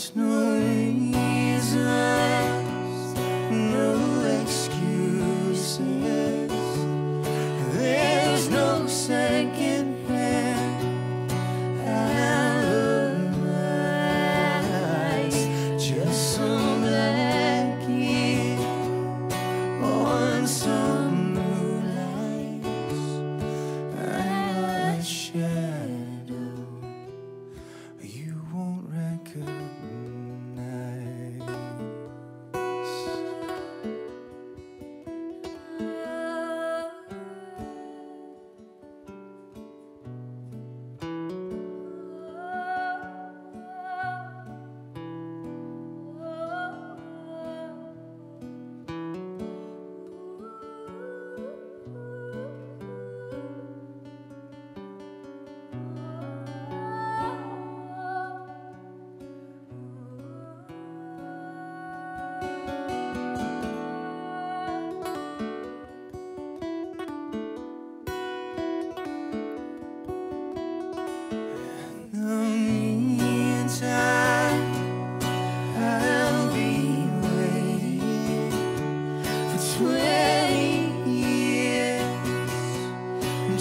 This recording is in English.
Vishnu